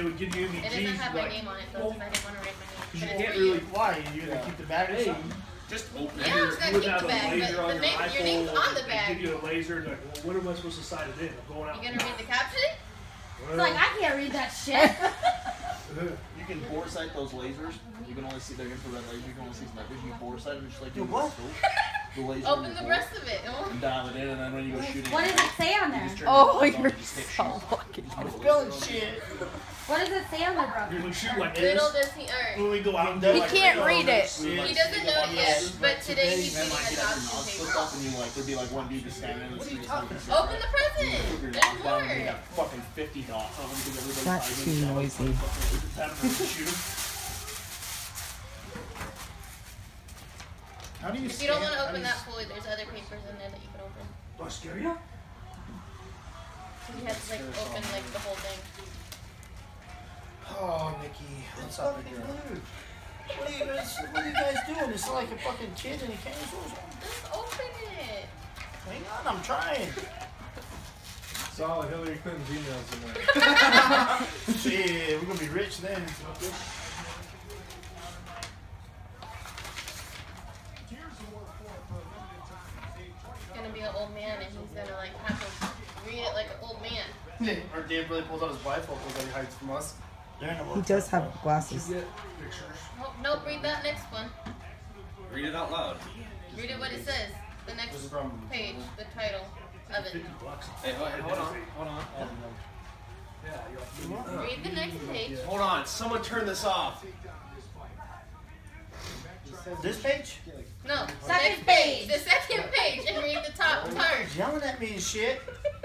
It would give you any It doesn't G's have my like, name on it though, because I didn't want to write my name. you But can't it's for really- you. Why? You gonna keep the bag or hey, something? just open it. Yeah, I was gonna keep the a bag, laser but on the your name- your name's on the they bag. give you a laser and like, well, what am I supposed to sight it in? I'm going out. You gonna read the caption? It's like I can't read that shit. You can bore sight those lasers. You can only see their infrared laser. You can only see snipers. You bore sight them just like Do you what? The laser. Open the rest of it. It bore won't- And dial it in, and then when you go shooting, What does it say on you there? just turn Oh, your guns on you're and so shoot. fucking. I'm spilling shit. What does it say on there, bro? You're gonna shoot like Little this. does he earn. When we go out and He do like can't video read on it. this, We would, He like, doesn't know it yet, but today he's And then getting like a get every adoption nozzle paper. up, and you like there'd be like one dude just standing in the What street. Open the cigarette. present. You put your There's knob down, and more. you got fucking 50 dots on them because everybody's That's too in the noisy. It's time for us to shoot 'em. How do you If you don't want to open that s- fully, there's other papers in there that you can open. Do I scare you? Have to like open like um, the whole thing. Oh, Nikki, what's up with you? What are you guys? What are you guys doing? It's like a fucking kid in a candy store. or something. Just open it. Hang on, I'm trying. It's Saw Hillary Clinton's emails in there. Shit, we're gonna be rich then. He's gonna be an old man and he's gonna like have to read it like an old man. Or Dave really pulls out his bifocals that he hides from us. They're in the He does have glasses. Get pictures. Nope, nope, read that next one. Read it out loud. Read it what it says. The next This is from. page, the title of it. Hey, oh, hold hold on, hold on. Yeah, you'll Read the next page. Hold on, someone turn this off. This page? No, the Second next page. The second page and read the top oh, part. He's yelling at me and shit.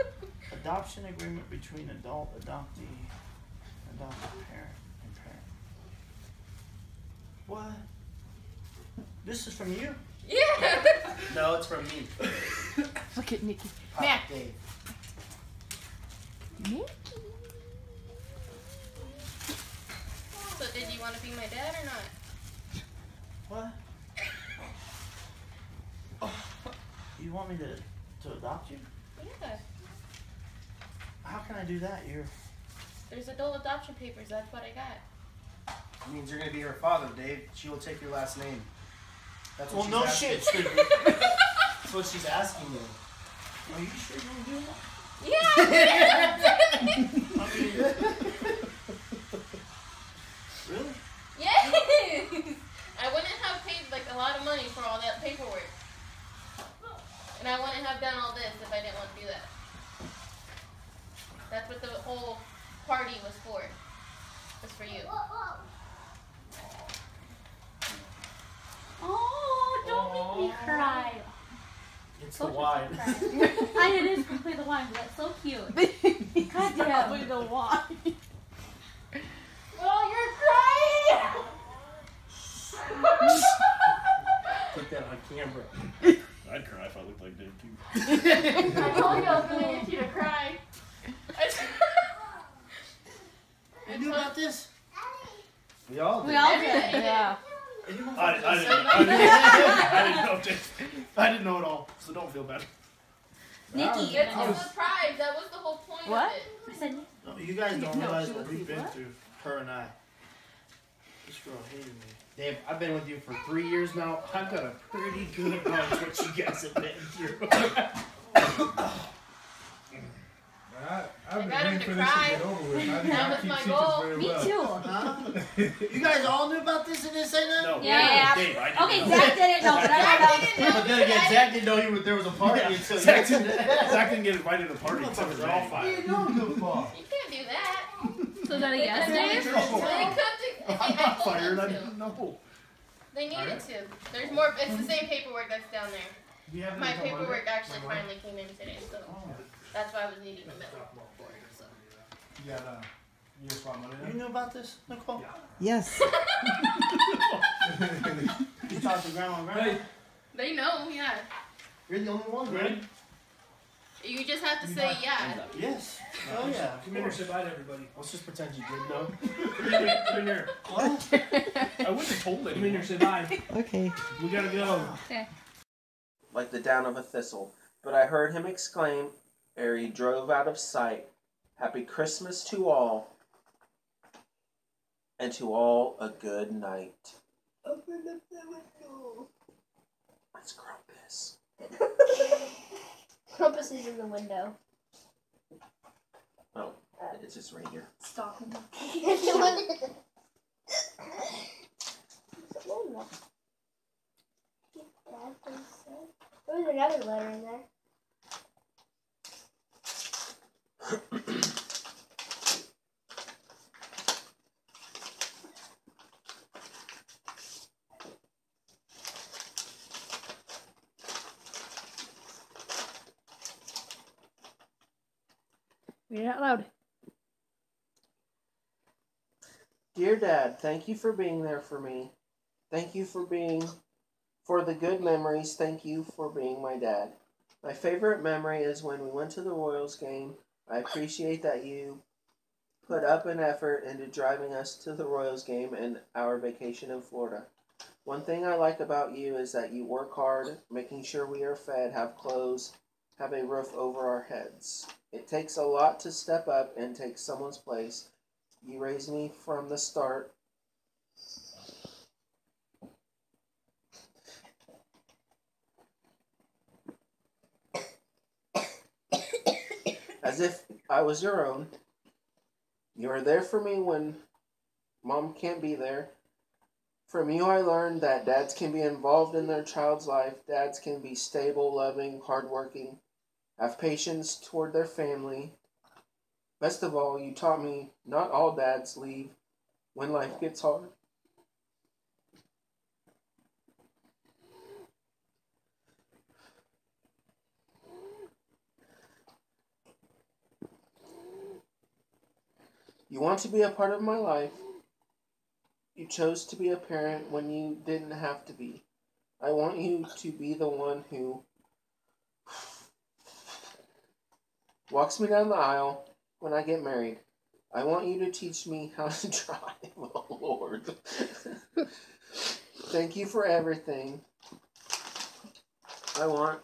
Adoption agreement between adult, adoptee, adopted parent, and parent. What? This is from you? Yeah. No, it's from me. Look at Nikki. Pop Dave. So did you want to be my dad or not? What? Do you want me to, to adopt you? Yeah. How can I do that? You're There's adult adoption papers. That's what I got. It means you're gonna be her father, Dave. She will take your last name. That's what well, she's no asking. shit, stupid. That's what she's asking you. Are you sure you want to do that? Yeah. I mean, really? yes. I wouldn't have paid like a lot of money for all that paperwork. And I wouldn't have done all this if I didn't want to do that. That's what the whole party was for. Was for you. Oh, don't make me cry. It's So the wine. I it is completely the wine, but that's so cute. God damn. Probably the wine. Oh, you're crying. Put that on camera. I'd cry if I looked like Dave too. I told you I was gonna get you to cry. You knew about this? We all did. We all did. Yeah. I, I, didn't, I, didn't, I, didn't know Dave. I didn't know it all, so don't feel bad. Nikki. It's a surprise. That was the whole point What? of it. I said, No, you guys don't No, realize she what we've been what? through, her and I. This girl hated me. Dave, I've been with you for three years now. I've got a pretty good hunch what you guys have been through. I, I've been I got him waiting to for this cry. to get over with. I did That not was keep my secrets goal. very me well. too. Huh? you guys all knew about this and didn't say nothing? No, Yeah. Dave, I didn't Okay, know. Zach didn't know, but I Zach know. didn't know. But then again, Zach didn't know he was, there was a party Yeah, until Zach yesterday. didn't, Zach didn't get invited to the party except for Motherfuckers all Dave. fired. know the. You can't do that. So is that a yes, Dave? They come to. I'm not fired, I them didn't know. They needed to. There's more. It's the same paperwork that's down there. Do you have My paperwork actually My finally came in today, so that's why I was needing a middle for. So. You got, uh, you just want money You then? knew about this, Nicole? Yes. You talked to grandma and grandma? They know, yeah. You're the only one, Ready? Man. You just have to say yeah. Yes. Oh yeah. Come in here, say bye to everybody. Let's just pretend you did know. Come in here. Come here. What? I wouldn't have told it. Come in here, say bye. Okay. We gotta go. like the down of a thistle. But I heard him exclaim, ere he drove out of sight, Happy Christmas to all. and to all a good night. Open up the window. That's Grumpus. Krampus is in the window. Oh, it's just right here. Stop him. There's another letter in there. Read out loud. Dear Dad, thank you for being there for me. Thank you for being for the good memories. Thank you for being my dad. My favorite memory is when we went to the Royals game. I appreciate that you put up an effort into driving us to the Royals game and our vacation in Florida. One thing I like about you is that you work hard, making sure we are fed, have clothes, have a roof over our heads. It takes a lot to step up and take someone's place. You raised me from the start. As if I was your own. You are there for me when mom can't be there. From you, I learned that dads can be involved in their child's life. Dads can be stable, loving, hardworking, have patience toward their family. Best of all, you taught me not all dads leave when life gets hard. You want to be a part of my life. You chose to be a parent when you didn't have to be. I want you to be the one who walks me down the aisle when I get married. I want you to teach me how to drive, oh Lord. Thank you for everything. I want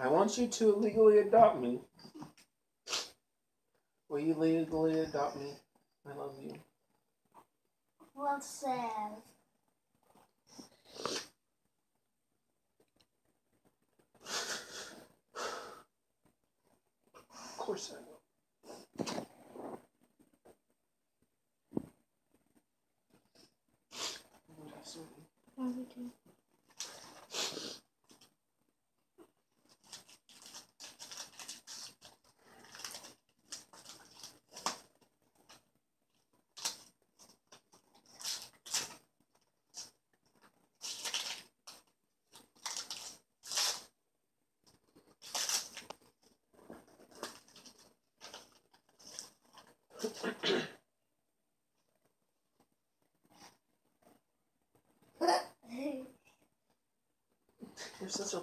I want you to legally adopt me. Will you legally adopt me? I love you. Well said. Of course I will.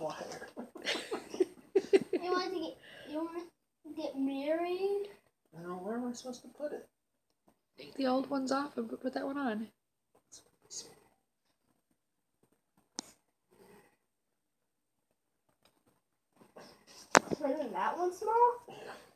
You're such you want to get you want to get married? Now, where am I supposed to put it? Take the old ones off and put that one on. Isn't that one small? Oops.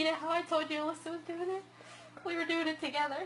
You know how I told you Alyssa was doing it? We were doing it together.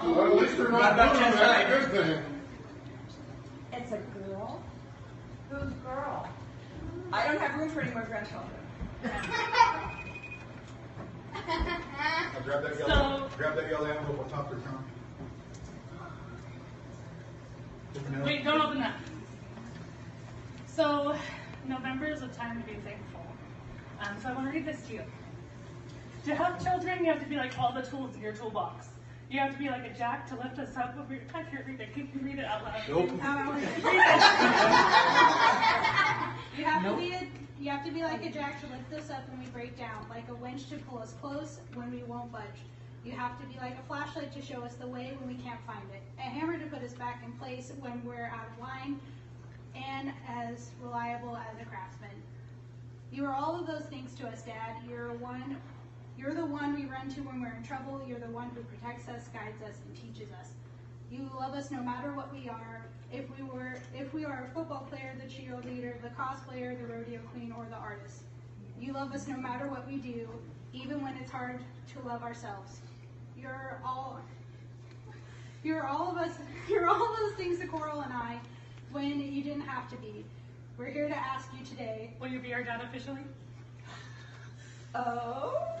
For not doing that, good thing. It's a girl. Who's girl? I don't have room for any more grandchildren. Now grab that yellow, grab that yellow envelope on top of your tongue. Wait, don't open that. So, November is a time to be thankful. Um, so I want to read this to you. To have children, you have to be like all the tools in your toolbox. You have to be like a jack to lift us up. Over, I can't read it. Can you read it out loud? Nope. You have to be a, you have to be like a jack to lift us up when we break down, like a winch to pull us close when we won't budge. You have to be like a flashlight to show us the way when we can't find it, a hammer to put us back in place when we're out of line, and as reliable as a craftsman. You are all of those things to us, Dad. You're one you're the one we run to when we're in trouble. You're the one who protects us, guides us, and teaches us. You love us no matter what we are. If we were if we are a football player, the cheerleader, the cosplayer, the rodeo queen, or the artist. You love us no matter what we do, even when it's hard to love ourselves. You're all you're all of us you're all those things to Coral and I when you didn't have to be. We're here to ask you today. Will you be our dad officially? Oh.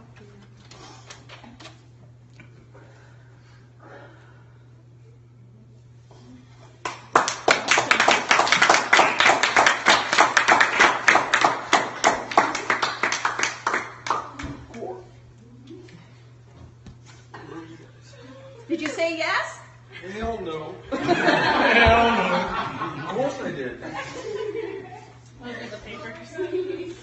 Did you say yes? Hell no. Hell no. Of course I did. Look at the papers.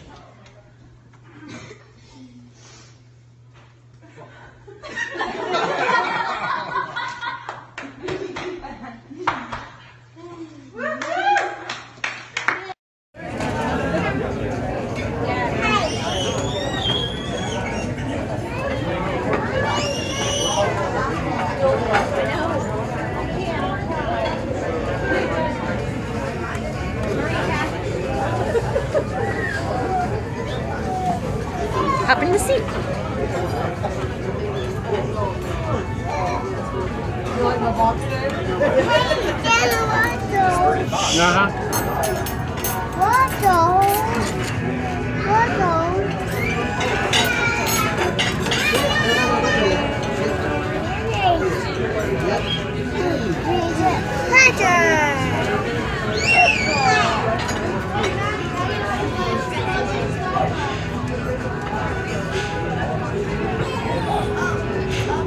Hop in the seat. Uh-huh.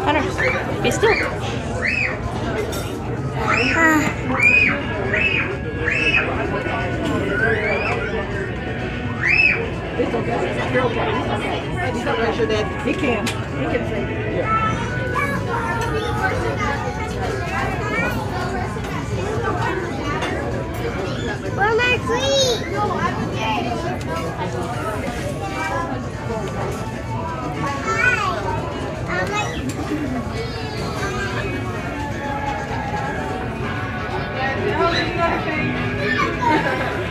Hunter, be still. He can. He can say. Yeah. Where my cleats? No, I'm And